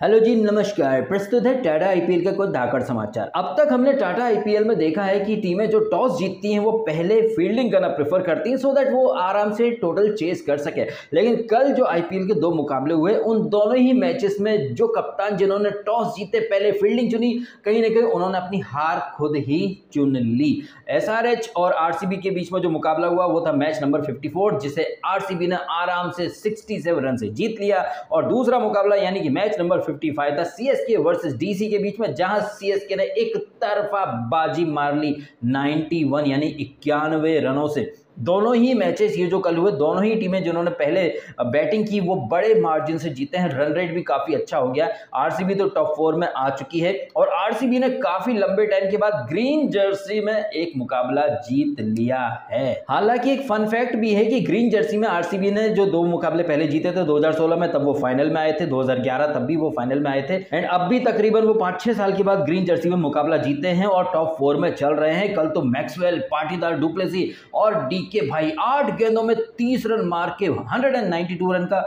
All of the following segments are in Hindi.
हेलो जी, नमस्कार। प्रस्तुत है टाटा आईपीएल का कुछ धाकड़ समाचार। अब तक हमने टाटा आईपीएल में देखा है कि टीमें जो टॉस जीतती हैं, वो पहले फील्डिंग करना प्रेफर करती हैं सो दैट वो आराम से टोटल चेस कर सके। लेकिन कल जो आईपीएल के दो मुकाबले हुए, उन दोनों ही मैचेस में जो कप्तान जिन्होंने टॉस जीते, पहले फील्डिंग चुनी, कहीं ना कहीं उन्होंने अपनी हार खुद ही चुन ली। एसआरएच और आरसीबी के बीच में जो मुकाबला हुआ, वो था मैच नंबर फिफ्टी जिसे आरसीबी ने आराम से सिक्सटी रन से जीत लिया। और दूसरा मुकाबला, यानी कि मैच नंबर 55 था सीएसके वर्सेस डीसी के बीच में, जहाँ सीएसके ने एक तरफा बाजी मार ली 91 यानी इक्यानवे रनों से। दोनों ही मैचेस ये जो कल हुए, दोनों ही टीमें जिन्होंने पहले बैटिंग की, वो बड़े मार्जिन से जीते हैं। रन रेट भी काफ़ी अच्छा हो गया। आरसीबी तो टॉप फोर में आ चुकी है और आरसीबी ने काफ़ी लंबे टाइम के बाद ग्रीन जर्सी में एक मुकाबला जीत लिया है। हालाँकि एक फन फैक्ट भी है कि ग्रीन जर्सी में आरसीबी ने जो दो मुकाबले पहले जीते थे 2016 में, तब वो फाइनल में आए थे। 2011 तब भी वो फाइनल में आए थे। एंड अब भी तकरीबन वो पाँच छह साल के बाद ग्रीन जर्सी में मुकाबला जीते हैं और टॉप फोर में चल रहे हैं। कल तो मैक्सवेल पाटीदार डुप्लेसी और डी के भाई, आठ गेंदों में तीस रन मार के 192 रन का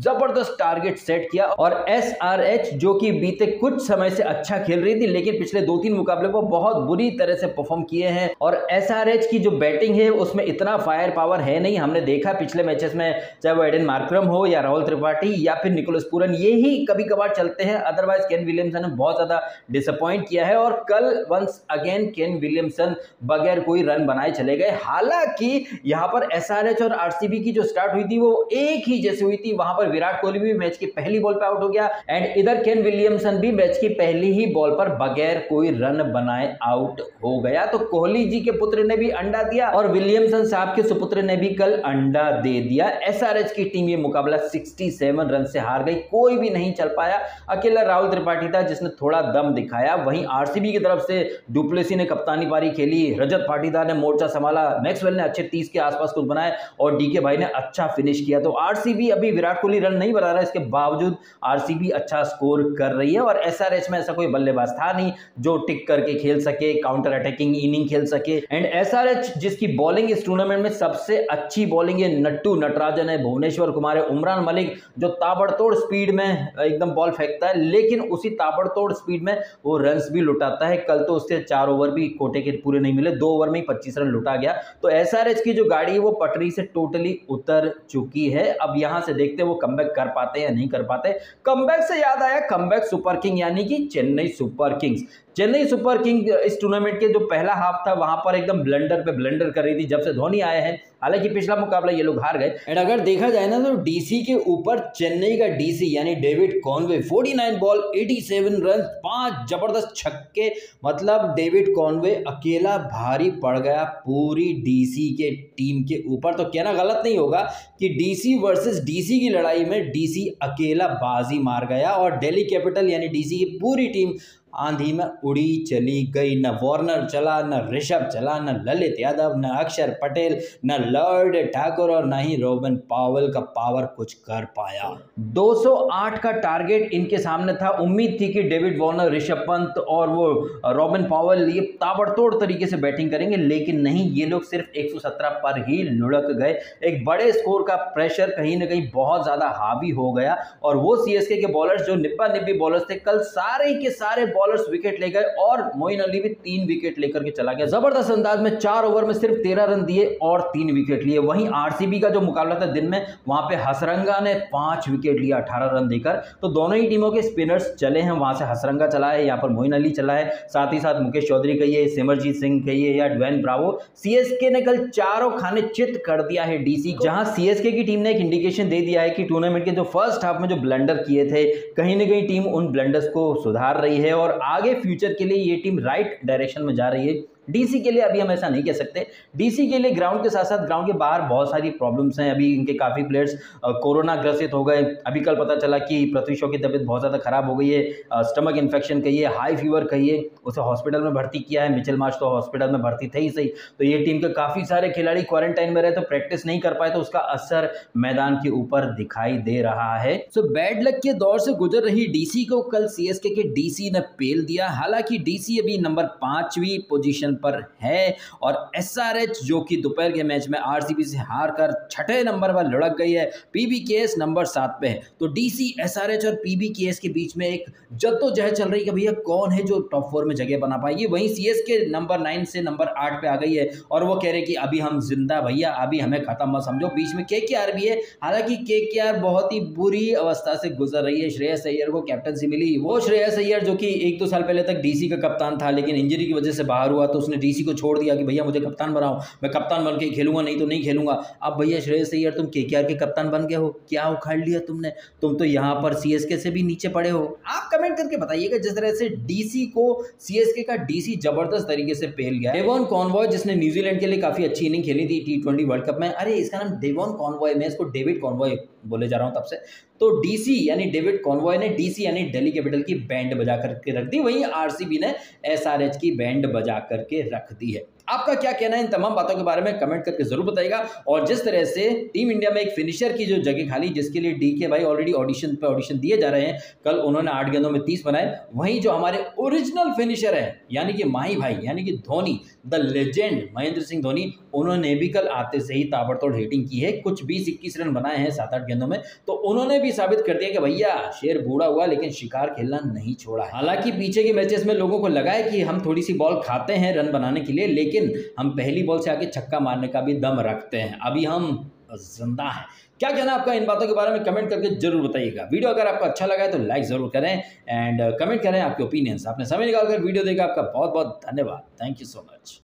ज़बरदस्त टारगेट सेट किया और एस जो कि बीते कुछ समय से अच्छा खेल रही थी, लेकिन पिछले दो तीन मुकाबले को बहुत बुरी तरह से परफॉर्म किए हैं और एस की जो बैटिंग है, उसमें इतना फायर पावर है नहीं। हमने देखा पिछले मैचेस में, चाहे वो एडन मार्क्रम हो या राहुल त्रिपाठी या फिर निकोलस पूरन ये ही कभी कभार चलते हैं। अदरवाइज़ केन विलियमसन ने बहुत ज़्यादा डिसअपॉइंट किया है और कल वंस अगेन केन विलियमसन बगैर कोई रन बनाए चले गए। हालाँकि यहाँ पर एसआरएच और आरसीबी की जो स्टार्ट हुई थी, वो एक ही जैसे हुई थी। वहाँ पर विराट कोहली भी मैच की पहली बॉल पर आउट हो गया एंड इधर केन विलियमसन भी मैच की पहली ही बॉल पर बगैर कोई रन बनाए आउट हो गया। तो कोहली जी के पुत्र ने भी अंडा दिया और विलियमसन साहब के सुपुत्र ने भी कल अंडा दे दिया। एसआरएच की टीम ये मुकाबला 67 रन से हार गई। कोई भी नहीं चल पाया। अकेला राहुल त्रिपाठी था जिसने थोड़ा दम दिखाया। वहीं आरसीबी की तरफ़ से डुप्लेसी ने कप्तानी पारी खेली। रजत पाटीदार ने मोर्चा संभाला। मैक्सवेल ने अच्छे तीस के आसपास कुछ बनाए और डीके भाई ने अच्छा फिनिश किया। तो आरसीबी अभी विराट कोहली रन नहीं बना रहा, इसके बावजूद आरसीबी अच्छा स्कोर कर रही है और एसआरएच में ऐसा कोई बल्लेबाज था नहीं जो टिक करके खेल सके काउंटर अटैकिंग इनिंग खेल सके। एंड एसआरएच जिसकी बॉलिंग इस टूर्नामेंट में सबसे अच्छी बॉलिंग है नट्टू नटराजन है, भुवनेश्वर कुमार है, उमरान मलिक, जो ताबड़तोड़ स्पीड में एकदम बॉल फेंकता है, लेकिन उसी ताबड़तोड़ स्पीड में वो रन भी लुटाता है। कल तो उससे चार ओवर भी कोटे के पूरे नहीं मिले, दो ओवर में ही पच्चीस रन लुटा गया। तो एसआरएच की जो गाड़ी है वो पटरी से टोटली उतर चुकी है। अब यहाँ से देखते हैं वो कम कर पाते या नहीं कर पाते। कम से याद आया कम सुपर किंग यानी कि Chennai super kings Chennai super king इस टूर्नामेंट के जो पहला हाफ़ था, वहाँ पर एकदम ब्लंडर पे ब्लंडर कर रही थी जब से धोनी आए हैं। हालाँकि पिछला मुकाबला ये लोग हार गए। एंड अगर देखा जाए ना तो डीसी के ऊपर चेन्नई का डीसी यानी डेविड कॉनवे 49 बॉल 87 रन पाँच ज़बरदस्त छक्के मतलब डेविड कॉनवे अकेला भारी पड़ गया पूरी डीसी के टीम के ऊपर। तो कहना गलत नहीं होगा कि डीसी वर्सेस डीसी की लड़ाई में डीसी अकेला बाजी मार गया और दिल्ली कैपिटल यानी डीसी की पूरी टीम आंधी में उड़ी चली गई। न वार्नर चला, न ऋषभ चला, न ललित यादव, न अक्षर पटेल, न लॉर्ड ठाकुर और न ही रोबन पावल का पावर कुछ कर पाया। 208 का टारगेट इनके सामने था। उम्मीद थी कि डेविड वार्नर, ऋषभ पंत और वो रॉबिन पावल ये ताबड़तोड़ तरीके से बैटिंग करेंगे, लेकिन नहीं, ये लोग सिर्फ़ 117 पर ही लुढ़क गए। एक बड़े स्कोर का प्रेशर कहीं ना कहीं बहुत ज़्यादा हावी हो गया। और वो सीएसके के बॉलर्स जो निब्बा निब्बी बॉलर्स थे, कल सारे के सारे बॉलर्स विकेट ले गए और मोइन अली भी तीन विकेट लेकर के चला गया। ज़बरदस्त अंदाज में चार ओवर में सिर्फ़ तेरह रन दिए और तीन विकेट लिए। वहीं आरसीबी का जो मुकाबला था दिन में, वहाँ पे हसरंगा ने पाँच विकेट लिया अठारह रन देकर। तो दोनों ही टीमों के स्पिनर्स चले हैं, वहाँ से हसरंगा चला है, यहाँ पर मोइन अली चला है। साथ ही साथ मुकेश चौधरी कहिए, सिमरजीत सिंह कहिए या ड्वेन ब्रावो सीएसके ने कल चारों खाने चित कर दिया है डीसी जहाँ सीएसके की टीम ने एक इंडिकेशन दे दिया है कि टूर्नामेंट के जो फ़र्स्ट हाफ़ में जो ब्लंडर किए थे, कहीं ना कहीं टीम उन ब्लंडर्स को सुधार रही है और आगे फ्यूचर के लिए ये टीम राइट डायरेक्शन में जा रही है। डीसी के लिए अभी हम ऐसा नहीं कह सकते। डीसी के लिए ग्राउंड के साथ साथ ग्राउंड के बाहर बहुत सारी प्रॉब्लम्स हैं। अभी इनके काफ़ी प्लेयर्स कोरोना ग्रसित हो गए। अभी कल पता चला कि पृथ्वी शॉ की तबीयत बहुत ज़्यादा खराब हो गई है। स्टमक इन्फेक्शन कहिए हाई फीवर कहिए, उसे हॉस्पिटल में भर्ती किया है। मिचल मार्च तो हॉस्पिटल में भर्ती थे ही सही। तो ये टीम के काफ़ी सारे खिलाड़ी क्वारंटाइन में रहे तो प्रैक्टिस नहीं कर पाए तो उसका असर मैदान के ऊपर दिखाई दे रहा है। सो बैड लक के दौर से गुजर रही डीसी को कल सीएसके के डीसी ने पेल दिया। हालाँकि डीसी अभी नंबर पांचवी पोजीशन पर है। और SRH जो कि दोपहर के मैच में RCB से हार कर छठे नंबर पर लुढ़क गई है पीबीकेएस नंबर सात पे है। तो डीसी एसआरएच और पीबीकेएस के बीच में एक जद्दोजहद चल रही है कि भैया कौन है जो टॉप फोर में जगह बना पाएगी वहीं सीएसके नंबर नाइन से नंबर आठ पे आ गई है और वो कह रहे कि अभी हम ज़िंदा भैया, अभी हमें खत्म मत समझो। बीच में के भी है। हालाँकि के बहुत ही बुरी अवस्था से गुजर रही है। श्रेयस अय्यर को कैप्टनसी मिली। वो श्रेयस अय्यर जो कि एक दो साल पहले तक डीसी का कप्तान था, लेकिन इंजरी की वजह से बाहर हुआ तो उसने डीसी को छोड़ दिया कि भैया मुझे कप्तान बनाओ, मैं कप्तान बन के खेलूँगा, नहीं तो नहीं खेलूँगा। अब भैया श्रेयस अय्यर तुम के के कप्तान बन गए हो, क्या उखाड़ लिया तुमने? तुम तो यहाँ पर सीएसके से भी नीचे पड़े हो। आप कमेंट करके बताइएगा जिस तरह से डीसी को सीएसके का डीसी ज़बरदस्त तरीके से पहल गया डेवॉन कॉन्वॉय जिसने न्यूजीलैंड के लिए काफ़ी अच्छी इनिंग खेली थी टी वर्ल्ड कप में, अरे इसका नाम डेवॉन कॉन्वॉय मैं इसको डेविड कॉन्वॉय बोले जा रहा हूँ तब से। तो डीसी यानी डेविड कॉन्वॉय ने डीसी यानी दिल्ली कैपिटल की बैंड बजा करके रख दी। वहीं आरसीबी ने एसआरएच की बैंड बजा करके रख दी है। आपका क्या कहना है इन तमाम बातों के बारे में कमेंट करके ज़रूर बताइएगा। और जिस तरह से टीम इंडिया में एक फिनिशर की जो जगह खाली, जिसके लिए डी के भाई ऑलरेडी ऑडिशन पे ऑडिशन दिए जा रहे हैं, कल उन्होंने आठ गेंदों में तीस बनाए, वहीं जो हमारे ओरिजिनल फिनिशर है, यानी कि माही भाई, यानी कि धोनी द लेजेंड महेंद्र सिंह धोनी, उन्होंने भी कल आते से ही ताबड़तोड़ हिटिंग की है। कुछ बीस इक्कीस रन बनाए हैं सात आठ गेंदों में तो उन्होंने भी साबित कर दिया कि भैया, शेर बूढ़ा हुआ, लेकिन शिकार खेलना नहीं छोड़ा हालाँकि पीछे के मैचेस में लोगों को लगा है कि हम थोड़ी सी बॉल खाते हैं रन बनाने के लिए, लेकिन हम पहली बॉल से आके छक्का मारने का भी दम रखते हैं। अभी हम ज़िंदा है। क्या कहना आपका इन बातों के बारे में? कमेंट करके ज़रूर बताइएगा। वीडियो अगर आपको अच्छा लगा है तो लाइक ज़रूर करें एंड कमेंट करें आपके ओपिनियंस। आपने समय निकालकर वीडियो देखा, आपका बहुत बहुत धन्यवाद। Thank you so much.